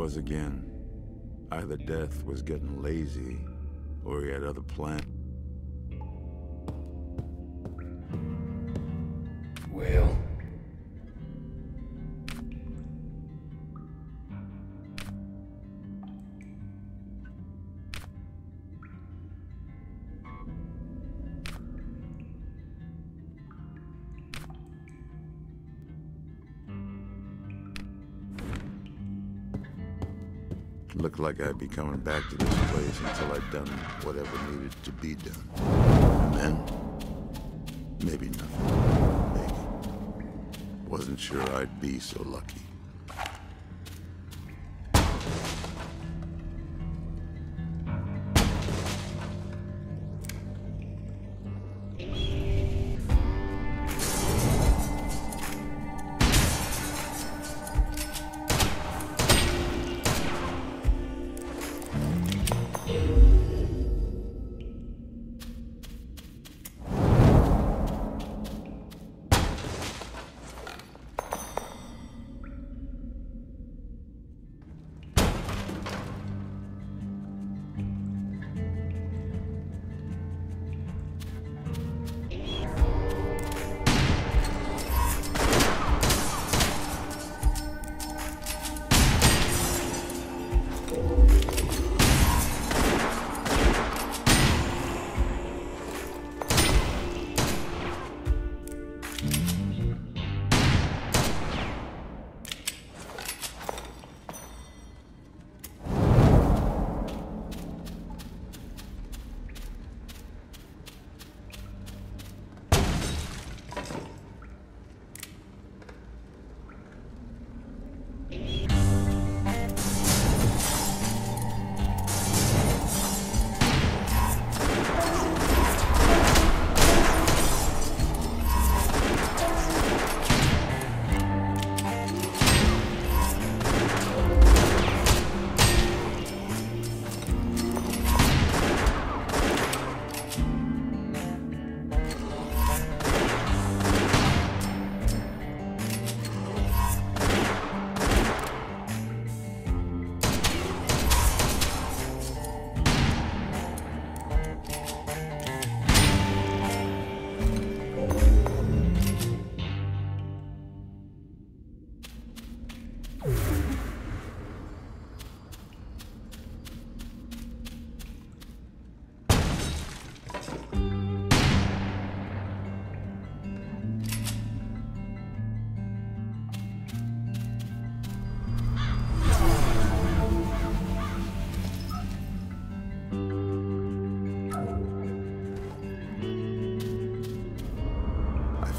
was again. Either Death was getting lazy, or he had other plans. Looked like I'd be coming back to this place until I'd done whatever needed to be done. And then, maybe nothing. Maybe. Wasn't sure I'd be so lucky. I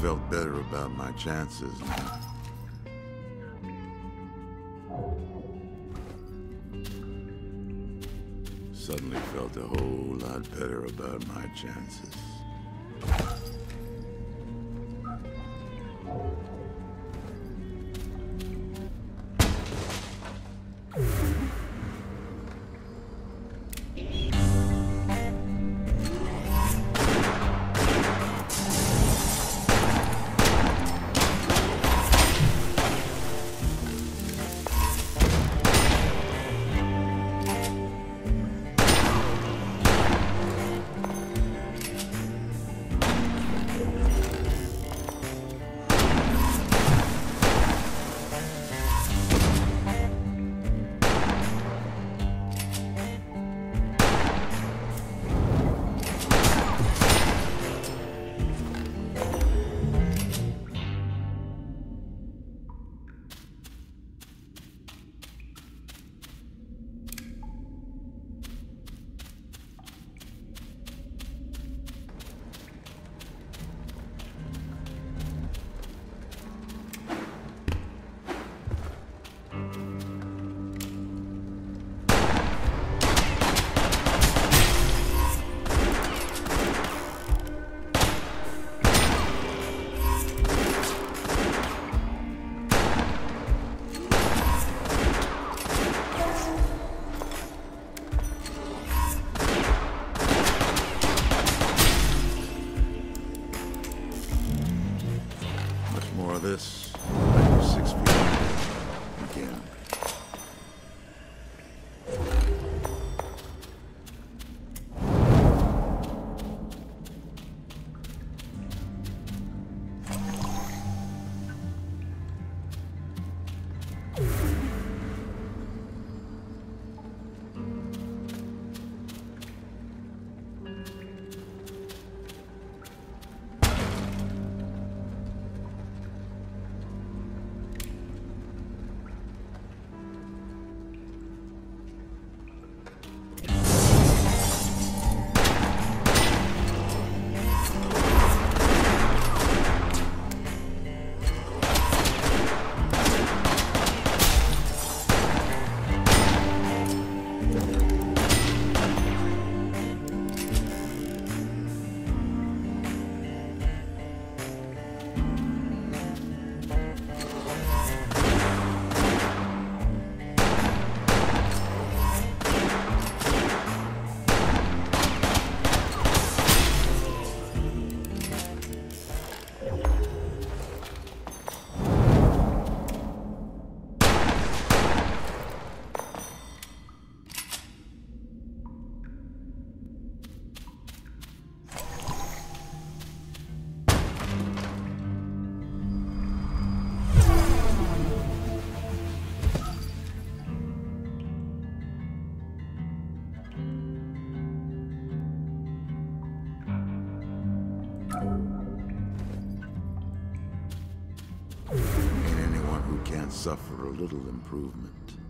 felt better about my chances now. Suddenly felt a whole lot better about my chances. can't suffer a little improvement.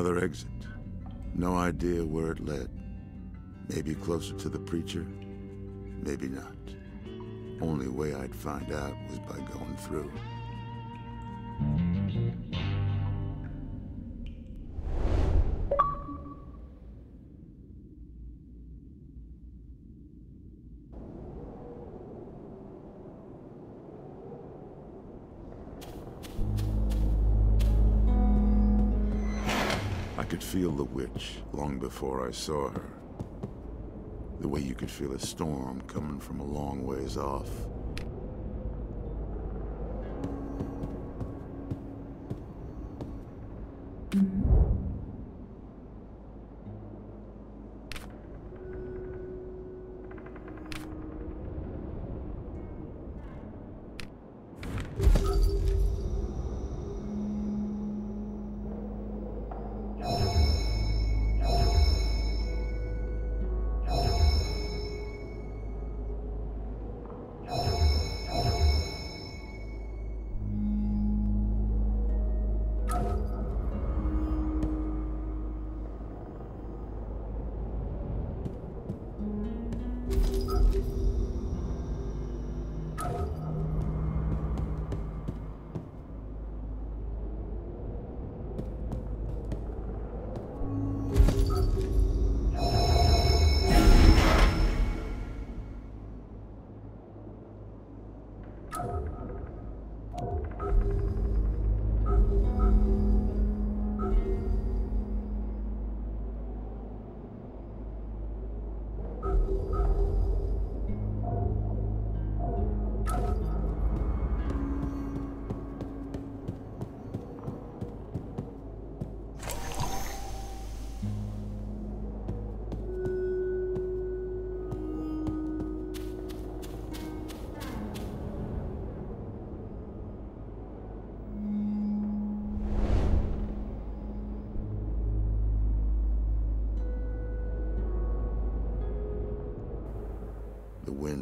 Another exit. No idea where it led. Maybe closer to the preacher, maybe not. Only way I'd find out was by going through. Could feel the witch long before I saw her. The way you could feel a storm coming from a long ways off.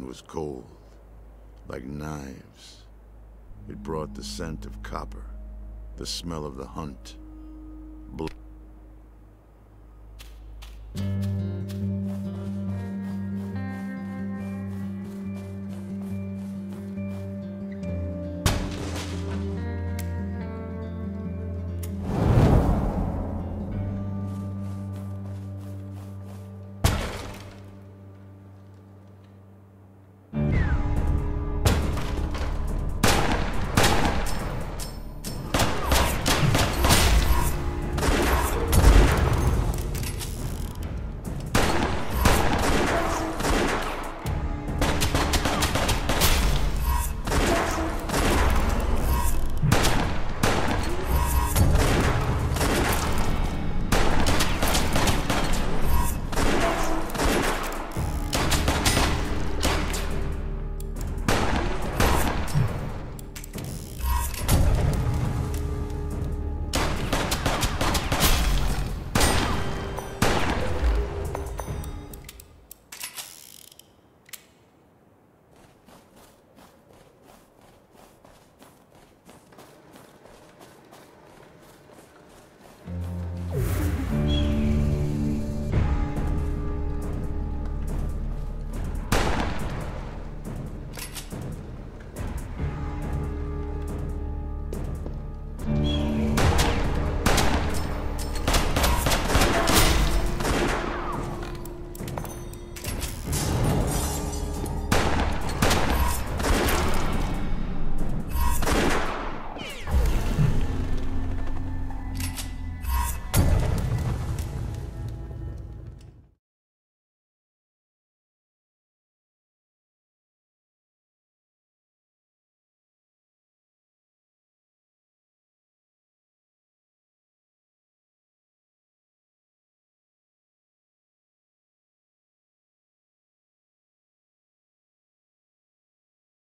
Was cold, like knives. It brought the scent of copper, the smell of the hunt,